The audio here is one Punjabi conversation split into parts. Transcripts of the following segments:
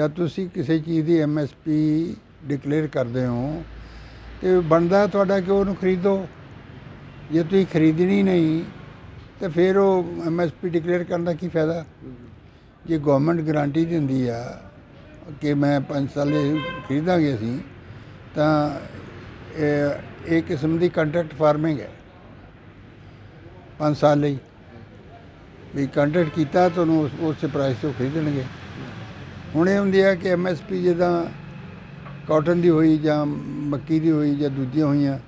ਜਦ ਤੁਸੀਂ ਕਿਸੇ ਚੀਜ਼ ਦੀ ਐਮਐਸਪੀ ਡਿਕਲੇਅਰ ਕਰਦੇ ਹੋ, ਤੇ ਬਣਦਾ ਤੁਹਾਡਾ ਕਿ ਉਹਨੂੰ ਖਰੀਦੋ। ਜੇ ਤੁਸੀਂ ਖਰੀਦਣੀ ਨਹੀਂ, ਤੇ ਫਿਰ ਉਹ ਐਮਐਸਪੀ ਡਿਕਲੇਅਰ ਕਰਨ ਦਾ ਕੀ ਫਾਇਦਾ? ਜੇ ਗਵਰਨਮੈਂਟ ਗਾਰੰਟੀ ਦਿੰਦੀ ਆ ਕਿ ਮੈਂ 5 ਸਾਲ ਖਰੀਦਾਂਗੇ ਅਸੀਂ, ਤਾਂ ਇਹ ਇੱਕ ਕਿਸਮ ਦੀ ਕੰਟਰੈਕਟ ਫਾਰਮਿੰਗ ਹੈ। 5 ਸਾਲ ਲਈ। ਵੀ ਕੰਟਰੈਕਟ ਕੀਤਾ ਤੁਹਾਨੂੰ ਉਸ ਉਸੇ ਪ੍ਰਾਈਸ ਤੋਂ ਖਰੀਦਣਗੇ। ਹੁਣ ਇਹ ਹੁੰਦੀ ਹੈ ਕਿ ਐਮਐਸਪੀ ਜਿੱਦਾਂ ਕਾਟਨ ਦੀ ਹੋਈ ਜਾਂ ਮੱਕੀ ਦੀ ਹੋਈ ਜਾਂ ਦੂਜੀਆਂ ਹੋਈਆਂ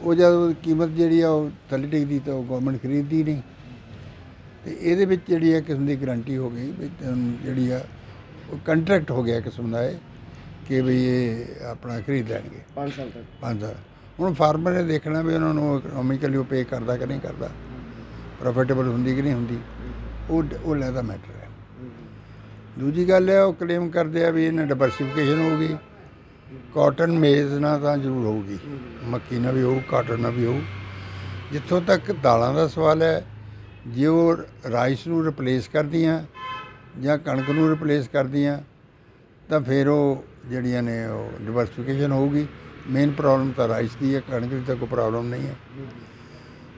ਉਹ ਜਦ ਕੀਮਤ ਜਿਹੜੀ ਆ ਉਹ ਥੱਲੇ ਡਿੱਗਦੀ ਤਾਂ ਉਹ ਗਵਰਨਮੈਂਟ ਖਰੀਦਦੀ ਨਹੀਂ। ਤੇ ਇਹਦੇ ਵਿੱਚ ਜਿਹੜੀ ਹੈ ਕਿਸਮ ਦੀ ਗਾਰੰਟੀ ਹੋ ਗਈ ਵੀ ਜਿਹੜੀ ਆ ਉਹ ਕੰਟਰੈਕਟ ਹੋ ਗਿਆ ਕਿਸਮ ਦਾ ਇਹ ਕਿ ਵੀ ਇਹ ਆਪਣਾ ਖਰੀਦ ਲੈਣਗੇ। 5 ਸਾਲ ਤੱਕ। ਪੰਜ ਸਾਲ। ਹੁਣ ਫਾਰਮਰ ਨੇ ਦੇਖਣਾ ਵੀ ਉਹਨਾਂ ਨੂੰ ਇਕਨੋਮਿਕਲੀ ਉਹ ਪੇ ਕਰਦਾ ਕਿ ਨਹੀਂ ਕਰਦਾ। ਪ੍ਰੋਫਿਟੇਬਲ ਹੁੰਦੀ ਕਿ ਨਹੀਂ ਹੁੰਦੀ ਉਹ ਉਹ ਲੈਦਾ ਮੈਟਰ ਹੈ। ਦੂਜੀ ਗੱਲ ਹੈ ਉਹ ਕਲੇਮ ਕਰਦੇ ਆ ਵੀ ਇਹਨਾਂ ਡਾਈਵਰਸਿਫਿਕੇਸ਼ਨ ਹੋਊਗੀ। ਕਾਟਨ ਮੇਜ਼ ਨਾਲ ਤਾਂ ਜ਼ਰੂਰ ਹੋਊਗੀ। ਮੱਕੀ ਨਾਲ ਵੀ ਹੋਊ ਕਾਟਨ ਨਾਲ ਵੀ ਹੋਊ। ਜਿੱਥੋਂ ਤੱਕ ਦਾਲਾਂ ਦਾ ਸਵਾਲ ਹੈ, ਜੇ ਉਹ ਰਾਈਸ ਨੂੰ ਰਿਪਲੇਸ ਕਰਦੀਆਂ ਜਾਂ ਕਣਕ ਨੂੰ ਰਿਪਲੇਸ ਕਰਦੀਆਂ, ਤਾਂ ਫਿਰ ਉਹ ਜਿਹੜੀਆਂ ਨੇ ਉਹ ਡਿਵਰਸਿਫਿਕੇਸ਼ਨ ਹੋਊਗੀ। ਮੇਨ ਪ੍ਰੋਬਲਮ ਤਾਂ ਰਾਈਸ ਦੀ ਹੈ, ਕਣਕ ਦੀ ਤਾਂ ਕੋਈ ਪ੍ਰੋਬਲਮ ਨਹੀਂ ਹੈ।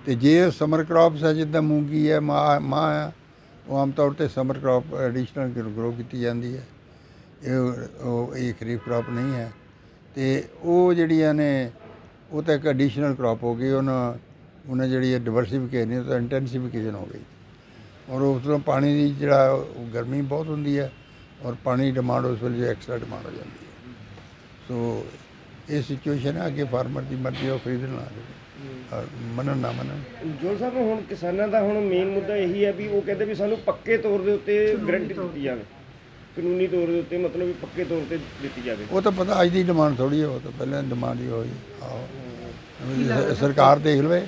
ਤੇ ਜੇ ਸਮਰ ਕ੍ਰੌਪਸ ਹੈ ਜਿੱਦਾਂ ਮੂੰਗੀ ਹੈ, ਮਾਂ ਮਾਂ ਹੈ ਉਹ ਆਮ ਤੌਰ ਤੇ ਸਮਰ ਕ੍ਰੌਪ ਐਡੀਸ਼ਨਲ ਗਰੋ ਕੀਤੀ ਜਾਂਦੀ ਹੈ। ਇਹ ਉਹ ਇਹ ਖਰੀਫ ਕ੍ਰੌਪ ਨਹੀਂ ਹੈ। ਤੇ ਉਹ ਜਿਹੜੀਆਂ ਨੇ, ਉਹ ਤਾਂ ਇੱਕ ਐਡੀਸ਼ਨਲ ਕ੍ਰੌਪ ਹੋ ਗਈ, ਉਹਨਾਂ ਉਹਨਾਂ ਜਿਹੜੀ ਹੈ ਡਿਵਰਸਿਫਿਕੇਸ਼ਨ ਨਹੀਂ ਤਾਂ ਇੰਟੈਂਸੀਫਿਕੇਸ਼ਨ ਹੋ ਗਈ। ਔਰ ਉਸ ਤੋਂ ਪਾਣੀ ਦੀ ਜਿਹੜਾ ਗਰਮੀ ਬਹੁਤ ਹੁੰਦੀ ਹੈ, ਔਰ ਪਾਣੀ ਦੀ ਡਿਮਾਂਡ ਉਸ ਵੇਲੇ ਐਕਸਟਰਾ ਡਿਮਾਂਡ ਹੋ ਜਾਂਦੀ ਹੈ। ਸੋ ਇਹ ਸਿਚੁਏਸ਼ਨ ਹੈ ਕਿ ਫਾਰਮਰ ਦੀ ਮਰਜ਼ੀ ਉਹ ਖਰੀਦਣ ਨਾ ਔਰ ਮੰਨਣ ਨਾ ਮੰਨਣ। ਜੋ ਸਾਹਿਬ ਹੁਣ ਕਿਸਾਨਾਂ ਦਾ ਹੁਣ ਮੇਨ ਮੁੱਦਾ ਇਹੀ ਹੈ ਵੀ ਉਹ ਕਹਿੰਦੇ ਵੀ ਸਾਨੂੰ ਪੱਕੇ ਤੌਰ ਦੇ ਉੱਤੇ ਗਰੰਟੀ ਦਿੱਤੀ ਜਾਵੇ। ਕਾਨੂੰਨੀ ਤੌਰ ਦੇ ਉੱਤੇ ਮਤਲਬ ਵੀ ਪੱਕੇ ਤੌਰ ਤੇ ਦਿੱਤੀ ਜਾਵੇ। ਉਹ ਤਾਂ ਪਤਾ ਅੱਜ ਦੀ ਡਿਮਾਂਡ ਥੋੜੀ ਹੈ ਉਹ ਤਾਂ ਪਹਿਲਾਂ ਡਿਮਾਂਡ ਹੀ ਹੋਈ। ਆਹੋ। ਸਰਕਾਰ ਦੇਖ ਲਵੇ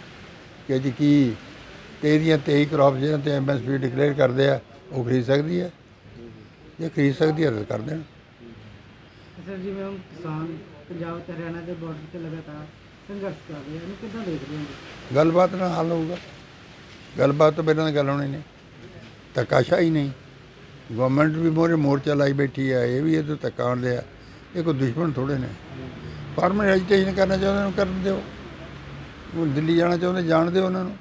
ਕਿ ਜੀ ਕੀ ਤੇ ਦੀਆਂ 23 ਕ੍ਰੌਪ ਜਿਹਨਾਂ ਤੇ ਐਮਐਸਪੀ ਡਿਕਲੇਅਰ ਕਰਦੇ ਆ ਉਹ ਖਰੀਦ ਸਕਦੀ ਹੈ। ਜੇ ਖਰੀਦ ਸਕਦੀ ਹੈ ਤਾਂ ਕਰ ਦੇਣ। ਸਰ ਜਿਵੇਂ ਹੁਣ ਕਿਸਾਨ ਪੰਜਾਬ ਤੇ ਹਰਿਆਣਾ ਦੇ ਬਾਰਡਰ ਤੇ ਲਗਾਤਾਰ ਸੰਘਰਸ਼ ਕਰ ਰਹੇ ਹਨ ਕਿੱਦਾਂ ਦੇਖ ਰਹੇ ਹੋ? ਗੱਲਬਾਤ ਨਾਲ ਹੱਲ ਹੋਊਗਾ। ਗੱਲਬਾਤ ਤੋਂ ਪਹਿਲਾਂ ਤਾਂ ਗੱਲ ਹੋਣੀ ਨਹੀਂ। ਧੱਕਾਸ਼ਾਹੀ ਹੀ ਨਹੀਂ। ਗਵਰਨਮੈਂਟ ਵੀ ਮੋਰੇ ਮੋਰਚਾ ਲਾਈ ਬੈਠੀ ਹੈ ਇਹ ਵੀ ਇਹ ਤੋਂ ਧੱਕਾ ਆਉਂਦੇ ਆ ਇਹ ਕੋਈ ਦੁਸ਼ਮਣ ਥੋੜੇ ਨੇ। ਫਾਰਮਰ ਐਜੀਟੇਸ਼ਨ ਕਰਨਾ ਚਾਹੁੰਦੇ ਨੂੰ, ਕਰਨ ਦਿਓ। ਉਹ ਦਿੱਲੀ ਜਾਣਾ ਚਾਹੁੰਦੇ, ਜਾਣ ਦਿਓ ਉਹਨਾਂ ਨੂੰ।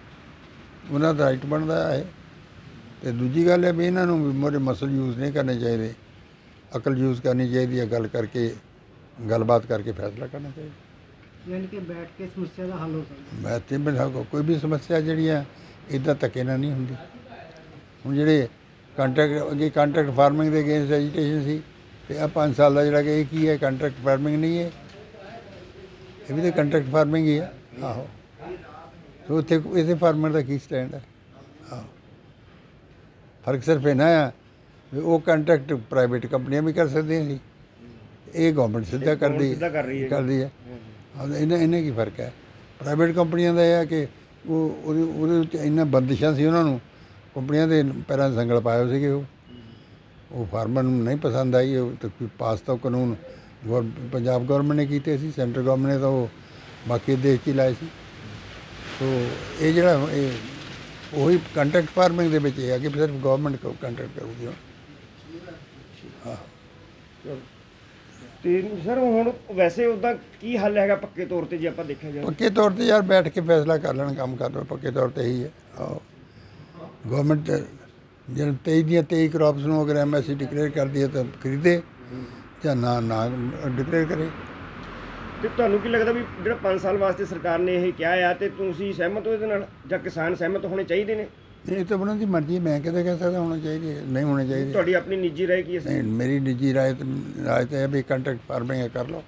ਉਹਨਾਂ ਦਾ ਰਾਈਟ ਬਣਦਾ ਹੈ। ਤੇ ਦੂਜੀ ਗੱਲ ਹੈ ਵੀ ਇਹਨਾਂ ਨੂੰ ਵੀ ਮੋਰੇ ਮਸਲ ਯੂਜ਼ ਨਹੀਂ ਕਰਨੇ ਚਾਹੀਦੇ। ਅਕਲ ਯੂਜ਼ ਕਰਨੀ ਚਾਹੀਦੀ ਹੈ ਗੱਲ ਕਰਕੇ ਗੱਲਬਾਤ ਕਰਕੇ ਫੈਸਲਾ ਕਰਨਾ ਚਾਹੀਦਾ। ਯਾਨੀ ਕਿ ਬੈਠ ਕੇ ਸਮੱਸਿਆ ਦਾ ਹੱਲ ਹੋ ਸਕਦਾ। ਮੈਂ ਤੇ ਬਿਨਾਂ ਕੋਈ ਵੀ ਸਮੱਸਿਆ ਜਿਹੜੀ ਹੈ ਇਦਾਂ ਧੱਕੇ ਨਾਲ ਨਹੀਂ ਹੁੰਦੀ। ਹੁਣ ਜਿਹੜੇ ਕੰਟਰੈਕਟ ਅੱਗੇ ਕੰਟਰੈਕਟ ਫਾਰਮਿੰਗ ਦੇ ਅਗੇਂਸਟ ਐਜੀਟੇਸ਼ਨ ਸੀ ਤੇ ਆ 5 ਸਾਲ ਦਾ ਜਿਹੜਾ ਕਿ ਇਹ ਕੀ ਹੈ ਕੰਟਰੈਕਟ ਫਾਰਮਿੰਗ ਨਹੀਂ ਹੈ। ਇਹ ਵੀ ਤਾਂ ਕੰਟਰੈਕਟ ਫਾਰਮਿੰਗ ਹੀ ਹੈ। ਆਹੋ। ਸੋ ਉੱਥੇ ਇਹਦੇ ਫਾਰਮਰ ਦਾ ਕੀ ਸਟੈਂਡ ਹੈ? ਆਹੋ। ਫ਼ਰਕ ਸਿਰਫ ਇਹਨਾਂ ਆ ਉਹ ਕੰਟਰੈਕਟ ਪ੍ਰਾਈਵੇਟ ਕੰਪਨੀਆਂ ਵੀ ਕਰ ਸਕਦੀਆਂ ਸੀ। ਇਹ ਗਵਰਨਮੈਂਟ ਸਿੱਧਾ ਕਰਦੀ ਹੈ। ਕਰਦੀ ਹੈ। ਇਹਨਾਂ ਇਹਨਾਂ ਕੀ ਫ਼ਰਕ ਹੈ? ਪ੍ਰਾਈਵੇਟ ਕੰਪਨੀਆਂ ਦਾ ਇਹ ਹੈ ਕਿ ਉਹ ਉਹਦੇ ਉਹਦੇ ਵਿੱਚ ਇੰਨਾ ਬੰਦਿਸ਼ਾਂ ਸੀ ਉਹਨਾਂ ਨੂੰ ਕੰਪਨੀਆਂ ਦੇ ਪੈਰਾਂ ਸੰਗਲ ਪਾਏ ਸੀਗੇ ਉਹ। ਉਹ ਫਾਰਮਰ ਨੂੰ ਨਹੀਂ ਪਸੰਦ ਆਈ ਉਹ ਤਾਂ ਕੋਈ ਪਾਸ ਤਾਂ ਕਾਨੂੰਨ ਗੌਰ- ਪੰਜਾਬ ਗਵਰਨਮੈਂਟ ਨੇ ਕੀਤੇ ਸੀ ਸੈਂਟਰ ਗਵਰਨਮੈਂਟ ਨੇ ਤਾਂ ਉਹ ਬਾਕੀ ਦੇਸ਼ 'ਚ ਲਾਏ ਸੀ। ਸੋ ਇਹ ਜਿਹੜਾ ਇਹ ਉਹੀ ਕੰਟਰੈਕਟ ਫਾਰਮਿੰਗ ਦੇ ਵਿੱਚ ਇਹ ਹੈ ਕਿ ਸਿਰਫ ਗਵਰਨਮੈਂਟ ਕੰਟਰੈਕਟ ਕਰੂਗੀ ਤੇ ਸਰ ਹੁਣ ਵੈਸੇ ਉਹਦਾ ਕੀ ਹੱਲ ਹੈਗਾ ਪੱਕੇ ਤੌਰ ਤੇ ਜੇ ਆਪਾਂ ਦੇਖਿਆ ਜਾਵੇ? ਪੱਕੇ ਤੌਰ ਤੇ ਯਾਰ ਬੈਠ ਕੇ ਫੈਸਲਾ ਕਰ ਲੈਣ ਕੰਮ ਕਰ ਲਓ ਪੱਕੇ ਤੌਰ ਤੇ ਹੀ। ਹੈ ਗਵਰਨਮੈਂਟ ਜਿਹੜਾ 23 ਦੀਆਂ 23 ਕ੍ਰੌਪਸ ਨੂੰ ਅਗਰ ਐਮਐਸਸੀ ਡਿਕਲੇਅਰ ਕਰਦੀ ਹੈ ਤਾਂ ਖਰੀਦੇ ਜਾਂ ਨਾ ਨਾ ਡਿਕਲੇਅਰ ਕਰੇ। ਤੇ ਤੁਹਾਨੂੰ ਕੀ ਲੱਗਦਾ ਵੀ ਜਿਹੜਾ 5 ਸਾਲ ਵਾਸਤੇ ਸਰਕਾਰ ਨੇ ਇਹ ਕਿਹਾ ਆ ਤੇ ਤੁਸੀਂ ਸਹਿਮਤ ਹੋ ਇਹਦੇ ਨਾਲ ਜਾਂ ਕਿਸਾਨ ਸਹਿਮਤ ਹੋਣੇ ਚਾਹੀਦੇ ਨੇ? ਇਹ ਤਾਂ ਉਹਨਾਂ ਦੀ ਮਰਜ਼ੀ ਮੈਂ ਕਿਤੇ ਕਹਿ ਸਕਦਾ ਹੋਣਾ ਚਾਹੀਦੀ ਹੈ ਨਹੀਂ ਹੋਣੀ ਚਾਹੀਦੀ। ਤੁਹਾਡੀ ਆਪਣੀ ਨਿੱਜੀ ਰਾਏ ਕੀ ਹੈ? ਨਹੀਂ ਮੇਰੀ ਨਿੱਜੀ ਰਾਏ ਤੇ ਰਾਏ ਤੇ ਹੈ ਵੀ ਕੰਟਰੈਕਟ ਫਾਰਮਿੰਗ ਹੈ ਕਰ ਲਓ।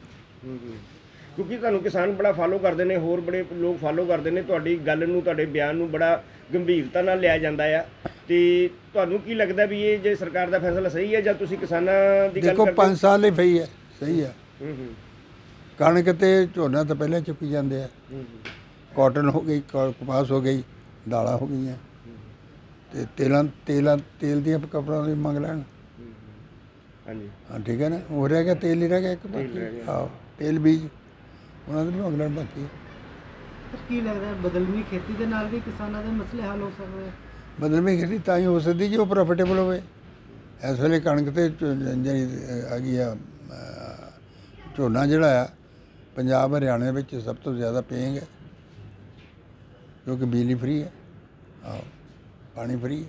ਕਿਉਂਕਿ ਤੁਹਾਨੂੰ ਕਿਸਾਨ ਬੜਾ ਫਾਲੋ ਕਰਦੇ ਨੇ ਹੋਰ ਬੜੇ ਲੋਕ ਫਾਲੋ ਕਰਦੇ ਨੇ ਤੁਹਾਡੀ ਗੱਲ ਨੂੰ ਤੁਹਾਡੇ ਬਿਆਨ ਨੂੰ ਬੜਾ ਗੰਭੀਰਤਾ ਨਾਲ ਲਿਆ ਜਾਂਦਾ ਆ। ਤੇ ਤੁਹਾਨੂੰ ਕੀ ਲੱਗਦਾ ਵੀ ਇਹ ਜੇ ਸਰਕਾਰ ਦਾ ਫੈਸਲਾ ਸਹੀ ਹੈ ਜਾਂ ਤੁਸੀਂ ਕਿਸਾਨਾਂ ਦੀ ਗੱਲ ਦੇਖੋ ਕਰਦੇ 5 ਸਾਲ ਲਈ ਪਈ ਹੈ ਸਹੀ ਹੈ। ਹੂੰ ਹੂੰ। ਕਣਕ ਤੇ ਝੋਨਾ ਤਾਂ ਪਹਿਲਾਂ ਚੁੱਕੀ ਜਾਂਦੇ ਆ। ਹੂੰ, ਹੂੰ। ਕਾਟਨ ਹੋ ਗਈ ਕ- ਕਪਾਸ ਹੋ ਗਈ ਦਾਲਾਂ ਹੋ ਗਈਆਂ। ਤੇ ਤੇਲਾਂ ਤੇਲਾਂ ਤੇਲ ਦੀਆਂ ਕਪੜਾਂ ਦੀ ਮੰਗ ਲੈਣ। ਹਾਂਜੀ। ਹਾਂ ਠੀਕ ਹੈ ਨਾ? ਹੋ ਰਹਿ ਗਿਆ ਤੇਲ ਹੀ ਰਹਿ ਗਿਆ ਇੱਕ ਬਾਕੀ। ਹਾਂ ਤੇਲ ਬੀਜ ਉਹਨਾਂ ਦੇ ਮੰਗ ਲੈਣ ਬਾਕੀ। ਕੀ ਲੱਗਦਾ ਬਦਲਵੀਂ ਖੇਤੀ ਦੇ ਨਾਲ ਵੀ ਕਿਸਾਨਾਂ ਦੇ ਮਸਲੇ ਹੱਲ ਹੋ ਸਕਦੇ ਆ ਬਦਲਵੀਂ ਖੇਤੀ ਤਾਂ ਹੀ ਹੋ ਸਕਦੀ ਜੇ ਉਹ ਪ੍ਰੋਫਿਟੇਬਲ ਹੋਵੇ। ਇਸ ਵੇਲੇ ਕਣਕ ਤੇ ਜਿਹੜੀ ਅਹ, ਹੈਗੀ ਆ ਝੋਨਾ ਜਿਹੜਾ ਆ ਪੰਜਾਬ ਹਰਿਆਣਾ ਵਿੱਚ ਸਭ ਤੋਂ ਜ਼ਿਆਦਾ ਪੇਂਗ ਹੈ ਕਿਉਂਕਿ ਬਿਜਲੀ ਫ੍ਰੀ ਹੈ। ਆਹੋ। ਪਾਣੀ ਫ੍ਰੀ।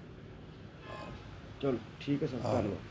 ਚਲੋ ਠੀਕ ਹੈ ਸਰ ਧੰਨਵਾਦ।